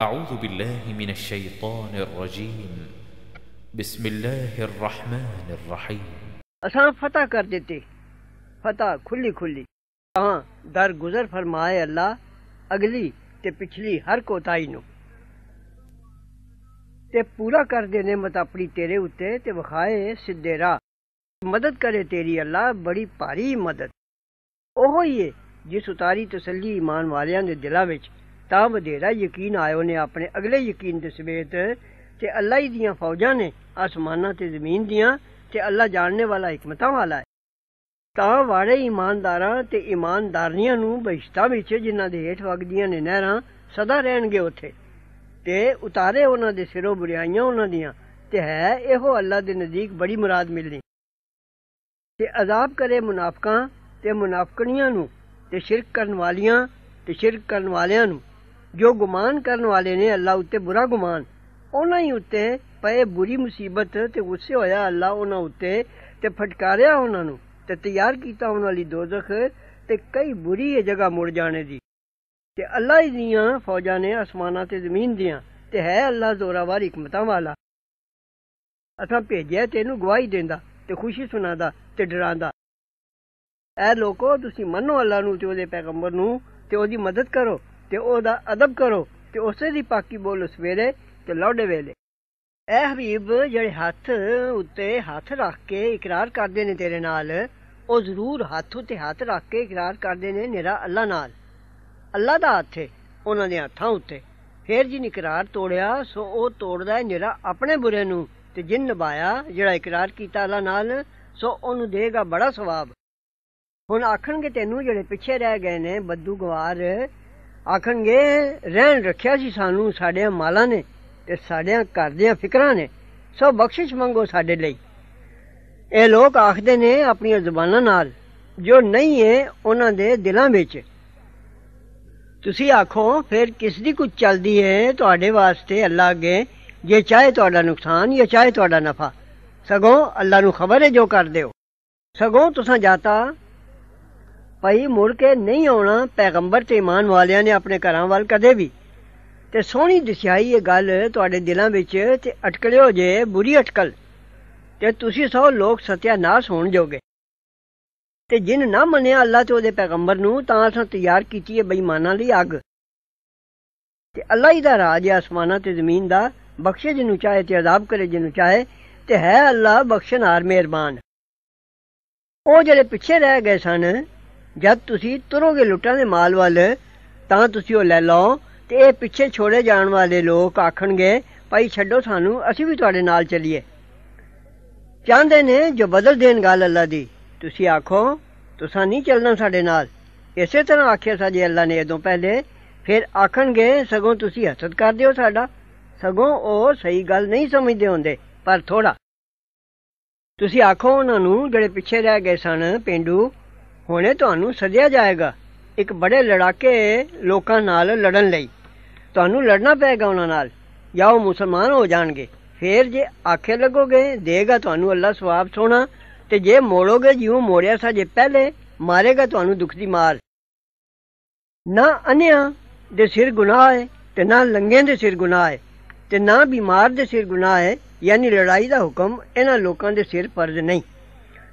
أعوذ بالله من الشيطان الرجيم. بسم الله الرحمن الرحيم. اساں فتح کر دیتے فتح کھلی کھلی۔ ہاں در گزر فرمائے اللہ، اگلی تے پچھلی ہر کوتائی نو۔ تے پورا کر دے نعمت اپنی تیرے اتے تے وخائے سدھے راہ۔ مدد کرے تیری اللہ، بڑی پاری مدد۔ اوہی یہ جس اتاری تسلی ایمان والیاں دے دلاں وچ ਤਾਂ ਵਧੇਰਾ ਯਕੀਨ ਆਇਓ ਨੇ ਆਪਣੇ ਅਗਲੇ ਯਕੀਨ ਦੇ ਸਮੇਤ ਤੇ ਅੱਲਾ ਹੀ ਦੀਆਂ ਫੌਜਾਂ ਨੇ ਆਸਮਾਨਾਂ ਤੇ ਜ਼ਮੀਨ ਦੀਆਂ ਤੇ ਅੱਲਾ ਜਾਣਨੇ ਵਾਲਾ ਹਕਮਤਾਂ ਵਾਲਾ ਹੈ ਤਾਂ ਵਾੜੇ ਇਮਾਨਦਾਰਾਂ ਤੇ ਇਮਾਨਦਾਰਨੀਆਂ ਨੂੰ ਬਹਿਸ਼ਤਾਂ ਵਿੱਚ ਜਿਨ੍ਹਾਂ ਦੇ ਹੇਠ ਵਗਦੀਆਂ ਨੇ ਨਹਿਰਾਂ ਸਦਾ ਰਹਿਣਗੇ ਉੱਥੇ ਤੇ ਉਤਾਰੇ ਉਹਨਾਂ ਦੇ ਸਿਰੋਂ ਬੁਰਾਈਆਂ ਉਹਨਾਂ ਦੀਆਂ ਤੇ ਹੈ ਇਹੋ ਅੱਲਾ ਦੇ ਨਜ਼ਦੀਕ ਬੜੀ ਮੁਰਾਦ ਮਿਲਣੀ ਤੇ ਅਜ਼ਾਬ ਕਰੇ ਮੁਨਾਫਕਾਂ ਤੇ ਮੁਨਾਫਕਣੀਆਂ ਨੂੰ ਤੇ ਸ਼ਿਰਕ ਕਰਨ ਵਾਲੀਆਂ ਤੇ ਸ਼ਿਰਕ ਕਰਨ ਵਾਲਿਆਂ ਨੂੰ ਜੋ ਗੁਮਾਨ ਕਰਨ ਵਾਲੇ ਨੇ ਅੱਲਾ ਉੱਤੇ ਬੁਰਾ ਗੁਮਾਨ, ਉਹਨਾਂ ਹੀ ਉੱਤੇ ਪਏ ਬੁਰੀ ਮੁਸੀਬਤ ਤੇ ਗੁੱਸੇ ਹੋਇਆ ਅੱਲਾ ਉਹਨਾਂ ਉੱਤੇ ਤੇ ਫਟਕਾਰਿਆ ਉਹਨਾਂ ਨੂੰ ਤੇ ਤਿਆਰ ਕੀਤਾ ਉਹਨਾਂ ਲਈ ਦੋਜ਼ਖ ਤੇ ਕਈ ਬੁਰੀ ਇਹ ਜਗ੍ਹਾ ਮੁੜ ਜਾਣੇ ਦੀ। ਤੇ ਅੱਲਾ ਹੀ ਦੀਆਂ ਫੌਜਾਂ ਨੇ ਅਸਮਾਨਾਂ ਤੇ ਜ਼ਮੀਨ ਦੀਆਂ ਤੇ ਹੈ ਅੱਲਾ ਜ਼ੋਰਾਵਰ ਹਕਮਤਾਂ ਵਾਲਾ। ਅਸਾਂ ਭੇਜਿਆ ਤੈਨੂੰ ਗਵਾਹੀ ਦਿੰਦਾ ਤੇ ਖੁਸ਼ੀ ਸੁਣਾਦਾ ਤੇ ਡਰਾਉਂਦਾ। ਐ ਲੋਕੋ, ਤੁਸੀਂ ਮੰਨੋ ਅੱਲਾ ਨੂੰ ਤੇ ਉਹਦੇ ਪੈਗੰਬਰ ਨੂੰ ਤੇ ਉਹਦੀ ਮਦਦ ਕਰੋ। ਤੇ ਉਹਦਾ ਅਦਬ ਕਰੋ ਤੇ ਉਸੇ ਦੀ ਪਾਕੀ ਬੋਲੋ ਸਵੇਰੇ ਤੇ ਲੌਡੇ ਵੇਲੇ। ਐ ਹਬੀਬ, ਜਿਹੜੇ ਹੱਥ ਉੱਤੇ ਹੱਥ ਰੱਖ ਕੇ ਇਕਰਾਰ ਕਰਦੇ ਨੇ ਤੇਰੇ ਨਾਲ, ਉਹ ਜ਼ਰੂਰ ਹੱਥ ਉੱਤੇ ਹੱਥ ਰੱਖ ਕੇ ਇਕਰਾਰ ਕਰਦੇ ਨੇ ਨਿਰਾ ਅੱਲਾ ਨਾਲ। ਅੱਲਾ ਦਾ ਹੱਥ ਹੈ ਉਹਨਾਂ ਦੇ ਹੱਥਾਂ ਉੱਤੇ। ਫੇਰ ਜਿਨ ਇਕਰਾਰ ਤੋੜਿਆ, ਸੋ ਉਹ ਤੋੜਦਾ ਹੈ ਨਿਰਾ ਆਪਣੇ ਬੁਰੇ ਨੂੰ ਤੇ ਜਿਨ ਨਿਭਾਇਆ, ਜਿਹੜਾ ਇਕਰਾਰ ਕੀਤਾ ਅੱਲਾ ਨਾਲ, ਸੋ ਉਹਨੂੰ ਦੇਗਾ ਬੜਾ ਸਵਾਬ। ਹੁਣ ਆਖਣਗੇ ਤੈਨੂੰ ਜਿਹੜੇ ਪਿੱਛੇ ਰਹਿ ਗਏ ਨੇ ਬੱਦੂ ਗਵਾਰ ਆਖਣਗੇ ਰਹਿਣ ਰੱਖਿਆ ਸੀ ਸਾਨੂੰ ਸਾਡੇ ਮਾਲਾਂ ਨੇ ਤੇ ਸਾਡਿਆਂ ਘਰ ਦੀਆਂ ਫਿਕਰਾਂ ਨੇ। ਸੋ ਬਖਸ਼ਿਸ਼ ਮੰਗੋ ਸਾਡੇ ਲਈ। ਇਹ ਲੋਕ ਆਖਦੇ ਨੇ ਆਪਣੀਆਂ ਜ਼ੁਬਾਨਾਂ ਨਾਲ, ਜੋ ਨਹੀਂ ਹੈ, ਉਹਨਾਂ ਦੇ ਦਿਲਾਂ ਵਿੱਚ। ਤੁਸੀਂ ਆਖੋ, ਫਿਰ ਕਿਸ ਦੀ ਕੁਝ ਚੱਲਦੀ ਹੈ? ਤੁਹਾਡੇ ਵਾਸਤੇ ਅੱਲਾ ਅੱਗੇ, ਜੇ ਚਾਹੇ ਤੁਹਾਡਾ ਨੁਕਸਾਨ ਜਾਂ ਚਾਹੇ ਤੁਹਾਡਾ ਨਫਾ। ਸਗੋਂ ਅੱਲਾ ਨੂੰ ਖਬਰ ਹੈ ਜੋ ਕਰਦੇ ਹੋ ਸਗੋਂ ਤੁਸੀਂ ਜਾਤਾ ਭਾਈ ਮੁੜ ਕੇ ਨਹੀਂ ਆਉਣਾ, ਪੈਗੰਬਰ ਤੇ ਇਮਾਨ ਵਾਲਿਆਂ ਨੇ ਆਪਣੇ ਘਰਾਂ ਵੱਲ ਕਦੇ ਵੀ। ਤੇ ਸੋਹਣੀ ਦਿਸਿਆਈ ਇਹ ਗੱਲ ਤੁਹਾਡੇ ਦਿਲਾਂ ਵਿੱਚ ਤੇ ਅਟਕਲਿਓ ਜੇ ਬੁਰੀ ਅਟਕਲ। ਤੇ ਤੁਸੀਂ ਸੋ ਲੋਕ ਸਤਿਆਨਾਸ਼ ਹੋਣ ਜੋਗੇ। ਤੇ ਜਿਨ ਨਾ ਮੰਨਿਆ ਅੱਲਾ ਤੇ ਉਹਦੇ ਪੈਗੰਬਰ ਨੂੰ, ਤਾਂ ਅਸਾਂ ਤਿਆਰ ਕੀਤੀ ਹੈ ਬੇਈਮਾਨਾਂ ਲਈ ਅੱਗ। ਤੇ ਅੱਲਾ ਹੀ ਦਾ ਰਾਜ ਹੈ ਅਸਮਾਨਾਂ ਤੇ ਜ਼ਮੀਨ ਦਾ, ਬਖਸ਼ੇ ਜਿਹਨੂੰ ਚਾਹੇ ਤੇ ਅਜ਼ਾਬ ਕਰੇ ਜਿਹਨੂੰ ਚਾਹੇ, ਤੇ ਹੈ ਅੱਲਾ ਬਖਸ਼ਣਹਾਰ ਮਿਹਰਬਾਨ। ਉਹ ਜਿਹੜੇ ਪਿੱਛੇ ਰਹਿ ਗਏ ਸਨ ਜਦ ਤੁਸੀਂ ਤੁਰੋਗੇ ਲੁੱਟਾਂ ਦੇ ਮਾਲ ਵੱਲ, ਤਾਂ ਤੁਸੀਂ ਉਹ ਲੈ ਲਓ ਤੇ ਇਹ ਪਿੱਛੇ ਛੋੜੇ ਜਾਣ ਵਾਲੇ ਲੋਕ ਆਖਣਗੇ, ਭਾਈ ਛੱਡੋ ਸਾਨੂੰ, ਅਸੀਂ ਵੀ ਤੁਹਾਡੇ ਨਾਲ ਚੱਲੀਏ। ਚਾਹੁੰਦੇ ਨੇ ਜੋ ਬਦਲ ਦੇਣ ਗੱਲ ਅੱਲਾ ਦੀ। ਤੁਸੀਂ ਆਖੋ, ਤੁਸੀਂ ਨਹੀਂ ਚੱਲਣਾ ਸਾਡੇ ਨਾਲ। ਇਸੇ ਤਰ੍ਹਾਂ ਆਖਿਆ ਸਾਡੇ ਅੱਲਾ ਨੇ ਇਦੋਂ ਪਹਿਲੇ। ਫਿਰ ਆਖਣਗੇ, ਸਗੋਂ ਤੁਸੀਂ ਹਸਦ ਕਰਦੇ ਹੋ ਸਾਡਾ। ਸਗੋਂ ਉਹ ਸਹੀ ਗੱਲ ਨਹੀਂ ਸਮਝਦੇ ਹੁੰਦੇ, ਪਰ ਥੋੜਾ ਤੁਸੀਂ ਆਖੋ, ਉਹਨਾਂ ਨੂੰ ਜਿਹੜੇ ਪਿੱਛੇ ਰਹਿ ਗਏ ਸਨ, ਪਿੰਡੂ ਹੁਣੇ ਤੁਹਾਨੂੰ ਸੱਦਿਆ ਜਾਏਗਾ ਇੱਕ ਬੜੇ ਲੜਾਕੇ ਲੋਕਾਂ ਨਾਲ ਲੜਨ ਲਈ। ਤੁਹਾਨੂੰ ਲੜਨਾ ਪਏਗਾ ਉਹਨਾਂ ਨਾਲ। ਜਾਂ ਉਹ ਮੁਸਲਮਾਨ ਹੋ ਜਾਣਗੇ। ਫੇਰ ਜੇ ਆਖੇ ਲੱਗੋਗੇ, ਦੇਗਾ ਤੁਹਾਨੂੰ ਅੱਲਾ ਸਵਾਬ ਸੋਣਾ ਤੇ ਜੇ ਮੋੜੋਗੇ ਜਿਉਂ ਮੋੜਿਆ ਸਾ ਜੇ ਪਹਿਲੇ, ਮਾਰੇਗਾ ਤੁਹਾਨੂੰ ਦੁੱਖ ਦੀ ਮਾਰ। ਨਾ ਅਨਿਆਂ ਦੇ ਸਿਰ ਗੁਨਾਹ ਹੈ ਤੇ ਨਾ ਲੰਗੇ ਦੇ ਸਿਰ ਗੁਨਾਹ ਹੈ ਤੇ ਨਾ ਬਿਮਾਰ ਦੇ ਸਿਰ ਗੁਨਾਹ ਹੈ, ਯਾਨੀ ਲੜਾਈ ਦਾ ਹੁਕਮ ਇਹਨਾਂ ਲੋਕਾਂ ਦੇ ਸਿਰ ਫਰਜ਼ ਨਹੀਂ।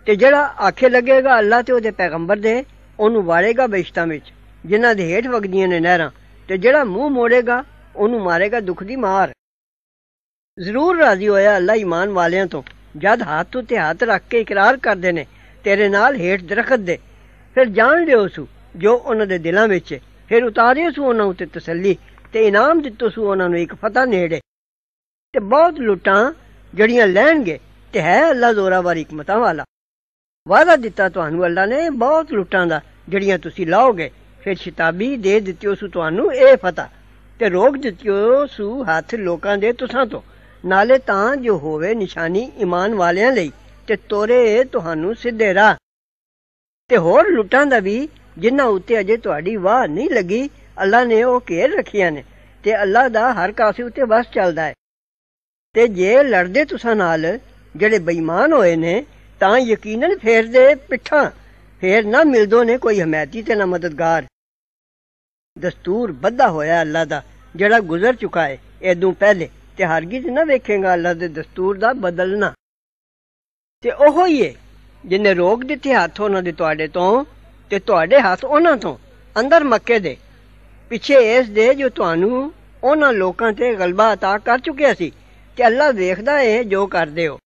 ਤੇ ਜਿਹੜਾ ਆਖੇ ਲੱਗੇਗਾ ਅੱਲਾ ਤੇ ਉਹਦੇ ਪੈਗੰਬਰ ਦੇ, ਉਹਨੂੰ ਵਾੜੇਗਾ ਬੇਸ਼ਤਾਂ ਵਿੱਚ, ਜਿਨ੍ਹਾਂ ਦੇ ਹੇਠ ਵਗਦੀਆਂ ਨੇ ਨਹਿਰਾਂ, ਤੇ ਜਿਹੜਾ ਮੂੰਹ ਮੋੜੇਗਾ, ਉਹਨੂੰ ਮਾਰੇਗਾ ਦੁੱਖ ਦੀ ਮਾਰ। ਜ਼ਰੂਰ ਰਾਜ਼ੀ ਹੋਇਆ ਅੱਲਾ ਈਮਾਨ ਵਾਲਿਆਂ ਤੋਂ, ਜਦ ਹੱਥ ਉੱਤੇ ਹੱਥ ਰੱਖ ਕੇ ਇਕਰਾਰ ਕਰਦੇ ਨੇ, ਤੇਰੇ ਨਾਲ ਹੇਠ ਦਰਖਤ ਦੇ। ਫਿਰ ਜਾਣ ਲਿਓ ਸੂ, ਜੋ ਉਹਨਾਂ ਦੇ ਦਿਲਾਂ ਵਿੱਚ ਫਿਰ ਉਤਾਰਿਓ ਸੂ ਉਹਨਾਂ ਉੱਤੇ ਤਸੱਲੀ, ਤੇ ਇਨਾਮ ਦਿੱਤੋ ਸੂ ਉਹਨਾਂ ਨੂੰ ਇੱਕ ਫਤਹ ਨੇੜੇ। ਤੇ ਬਹੁਤ ਲੁੱਟਾਂ ਜਿਹੜੀਆਂ ਲੈਣਗੇ, ਤੇ ਹੈ ਅੱਲਾ ਜ਼ੋਰਾਵਰ ਹਕਮਤਾਂ ਵਾਲਾ। ਵਾਅਦਾ ਦਿੱਤਾ ਤੁਹਾਨੂੰ, ਅੱਲਾ ਨੇ ਬਹੁਤ ਲੁੱਟਾਂ ਦਾ, ਜਿਹੜੀਆਂ ਤੁਸੀਂ ਲਾਓਗੇ। ਫਿਰ ਸ਼ਿਤਾਬੀ ਦੇ ਦਿੱਤਿਓ ਸੂ ਤੁਹਾਨੂੰ ਇਹ ਫਤਹ ਤੇ ਰੋਕ ਦਿੱਤਿਓ ਸੂ ਹੱਥ ਲੋਕਾਂ ਦੇ ਤੁਸਾਂ ਤੋਂ। ਨਾਲੇ ਤਾਂ ਜੋ ਹੋਵੇ ਨਿਸ਼ਾਨੀ ਈਮਾਨ ਵਾਲਿਆਂ ਲਈ ਤੇ ਤੋਰੇ ਤੁਹਾਨੂੰ ਸਿੱਧੇ ਰਾਹ। ਤੇ ਹੋਰ ਲੁੱਟਾਂ ਦਾ ਵੀ, ਜਿਨ੍ਹਾਂ ਉੱਤੇ ਅਜੇ ਤੁਹਾਡੀ ਵਾਹ ਨਹੀਂ ਲੱਗੀ, ਅੱਲਾ ਨੇ ਉਹ ਘੇਰ ਰੱਖੀਆਂ ਨੇ ਤੇ ਅੱਲਾ ਦਾ ਹਰ ਕਾਸੇ ਉੱਤੇ ਵਸ ਚੱਲਦਾ ਹੈ। ਤੇ ਜੇ ਲੜਦੇ ਤੁਸਾਂ ਨਾਲ, ਜਿਹੜੇ ਬੇਈਮਾਨ ਹੋਏ ਨੇ ਤਾਂ ਯਕੀਨਨ ਫੇਰਦੇ ਪਿੱਠਾਂ ਫੇਰ ਨਾ ਮਿਲਦੋ ਨੇ ਕੋਈ ਹਮਾਇਤੀ ਤੇ ਨਾ ਮਦਦਗਾਰ ਦਸਤੂਰ ਬੱਧਾ ਹੋਇਆ ਅੱਲਾ ਦਾ ਜਿਹੜਾ ਗੁਜ਼ਰ ਚੁੱਕਾ ਹੈ ਐਦੋਂ ਪਹਿਲੇ ਤੇ ਹਰਗਿਜ਼ ਨਾ ਵੇਖੇਗਾ ਅੱਲਾ ਦੇ ਦਸਤੂਰ ਦਾ ਬਦਲਣਾ ਤੇ ਉਹੋ ਹੀ ਹੈ ਜਿਨੇ ਰੋਕ ਦਿੱਤੇ ਹੱਥ ਉਹਨਾਂ ਦੇ ਤੁਹਾਡੇ ਤੋਂ ਤੇ ਤੁਹਾਡੇ ਹੱਥ ਉਹਨਾਂ ਤੋਂ ਅੰਦਰ ਮੱਕੇ ਦੇ ਪਿੱਛੇ ਇਸ ਦੇ ਜੋ ਤੁਹਾਨੂੰ ਉਹਨਾਂ ਲੋਕਾਂ ਤੇ ਗਲਬਾ عطا ਕਰ ਚੁੱਕਿਆ ਸੀ ਤੇ ਅੱਲਾ ਵੇਖਦਾ ਏ ਜੋ ਕਰਦੇ ਹੋ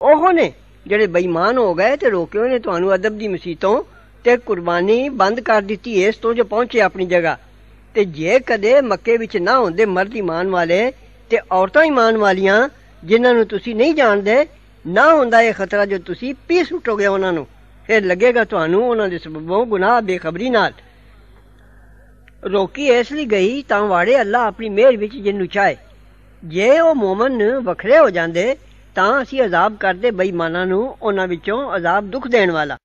ਉਹ ਨੇ ਜਿਹੜੇ ਬੇਈਮਾਨ ਹੋ ਗਏ ਤੇ ਰੋਕਿਓ ਨੇ ਤੁਹਾਨੂੰ ਅਦਬ ਦੀ ਮਸੀਤੋਂ ਤੇ ਕੁਰਬਾਨੀ ਬੰਦ ਕਰ ਦਿੱਤੀ, ਇਸ ਤੋਂ ਜੋ ਪਹੁੰਚੇ ਆਪਣੀ ਜਗ੍ਹਾ। ਤੇ ਜੇ ਕਦੇ ਮੱਕੇ ਵਿੱਚ ਨਾ ਹੁੰਦੇ ਮਰਦ ਇਮਾਨ ਵਾਲੇ ਤੇ ਔਰਤਾਂ ਇਮਾਨ ਵਾਲੀਆਂ ਜਿਨ੍ਹਾਂ ਨੂੰ ਤੁਸੀਂ ਨਹੀਂ ਜਾਣਦੇ, ਨਾ ਹੁੰਦਾ ਇਹ ਖਤਰਾ ਜੋ ਤੁਸੀਂ ਪੀ ਸੁਟੋਗੇ ਉਹਨਾਂ ਨੂੰ। ਫਿਰ ਲੱਗੇਗਾ ਤੁਹਾਨੂੰ ਉਹਨਾਂ ਦੇ ਸਬਬੋਂ ਗੁਨਾਹ ਬੇਖਬਰੀ ਨਾਲ। ਰੋਕੀ ਇਸ ਲਈ ਗਈ ਤਾਂ ਵਾੜੇ ਅੱਲਾ ਆਪਣੀ ਮਿਹਰ ਵਿੱਚ ਜਿੰਨੂੰ ਚਾਹੇ ਜੇ ਉਹ ਮੂਮਨ ਵੱਖਰੇ ਹੋ ਜਾਂਦੇ ਤਾਂ ਅਸੀਂ ਅਜ਼ਾਬ ਕਰਦੇ ਬੇਈਮਾਨਾਂ ਨੂੰ ਉਹਨਾਂ ਵਿੱਚੋਂ ਅਜ਼ਾਬ ਦੁੱਖ ਦੇਣ ਵਾਲਾ।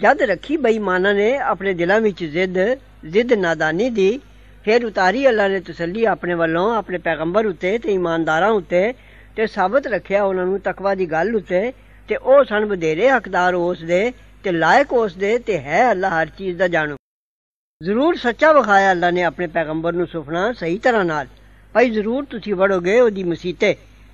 ਜਦ ਰੱਖੀ ਬੇਈਮਾਨਾਂ ਨੇ ਆਪਣੇ ਦਿਲਾਂ ਵਿੱਚ ਜ਼ਿੱਦ ਜ਼ਿੱਦ ਨਾਦਾਨੀ ਦੀ, ਫਿਰ ਉਤਾਰੀ ਅੱਲਾ ਨੇ ਤਸੱਲੀ ਆਪਣੇ ਵੱਲੋਂ ਆਪਣੇ ਪੈਗੰਬਰ ਉਤੇ ਤੇ ਇਮਾਨਦਾਰਾਂ ਉਤੇ ਤੇ ਸਾਬਤ ਰੱਖਿਆ ਉਹਨਾਂ ਨੂੰ ਤਕਵਾ ਦੀ ਗੱਲ ਉਤੇ ਤੇ ਉਹ ਸਨ ਬਧੇਰੇ ਹੱਕਦਾਰ ਉਸ ਦੇ ਤੇ ਲਾਇਕ ਉਸ ਦੇ ਤੇ ਹੈ ਅੱਲਾ ਹਰ ਚੀਜ਼ ਦਾ ਜਾਣੂ। ਜ਼ਰੂਰ ਸੱਚਾ ਵਿਖਾਇਆ ਅੱਲਾ ਨੇ ਆਪਣੇ ਪੈਗੰਬਰ ਨੂੰ ਸੁਪਨਾ ਸਹੀ ਤਰ੍ਹਾਂ ਨਾਲ। ਭਾਈ ਜ਼ਰੂਰ ਤੁਸੀਂ ਵੜੋਗੇ ਉਹਦੀ ਮਸੀਤੇ।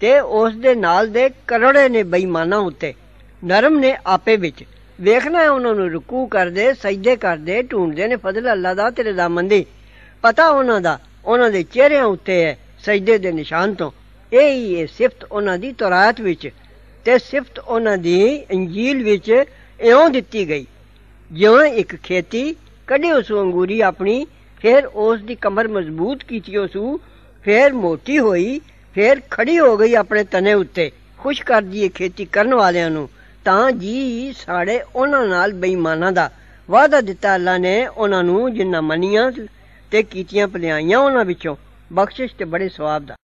ਤੇ ਉਸ ਦੇ ਨਾਲ ਦੇ ਕਰੜੇ ਨੇ ਬੇਈਮਾਨਾਂ ਉੱਤੇ। ਨਰਮ ਨੇ ਆਪੇ ਵਿੱਚ। ਵੇਖਣਾ ਹੈ ਉਹਨਾਂ ਨੂੰ ਰੁਕੂ ਕਰਦੇ, ਸਜਦੇ ਕਰਦੇ, ਢੂੰਡਦੇ ਨੇ ਫਜ਼ਲ ਅੱਲਾ ਦਾ ਤੇ ਰਜ਼ਾਮੰਦੀ ਪਤਾ ਉਹਨਾਂ ਦਾ, ਉਹਨਾਂ ਦੇ ਚਿਹਰਿਆਂ ਉੱਤੇ ਹੈ ਸਜਦੇ ਦੇ ਨਿਸ਼ਾਨ ਤੋਂ। ਇਹ ਹੀ ਹੈ ਸਿਫਤ ਉਹਨਾਂ ਦੀ ਤੌਰਾਤ ਵਿੱਚ। ਤੇ ਸਿਫਤ ਉਹਨਾਂ ਦੀ ਇੰਜੀਲ ਵਿੱਚ ਇਉਂ ਦਿੱਤੀ ਗਈ। ਜਿਵੇਂ ਇੱਕ ਖੇਤੀ ਕੱਢੇ ਉਸ ਅੰਗੂਰੀ ਆਪਣੀ, ਫਿਰ ਉਸ ਦੀ ਕਮਰ ਮਜ਼ਬੂਤ ਕੀਤੀ ਉਸ ਫਿਰ ਮੋਟੀ ਹੋਈ ਫੇਰ ਖੜੀ ਹੋ ਗਈ ਆਪਣੇ ਤਨੇ ਉੱਤੇ। ਖੁਸ਼ ਕਰਦੀ ਏ ਖੇਤੀ ਕਰਨ ਵਾਲਿਆਂ ਨੂੰ। ਤਾਂ ਜੀ ਸਾਡੇ ਉਹਨਾਂ ਨਾਲ ਬੇਈਮਾਨਾਂ ਦਾ ਵਾਅਦਾ ਦਿੱਤਾ ਅੱਲਾ ਨੇ ਉਹਨਾਂ ਨੂੰ ਜਿੰਨਾ ਮੰਨੀਆਂ ਤੇ ਕੀਤੀਆਂ ਭਲਾਈਆਂ ਉਹਨਾਂ ਵਿੱਚੋਂ। ਬਖਸ਼ਿਸ਼ ਤੇ ਬੜੇ ਸਵਾਬ ਦਾ।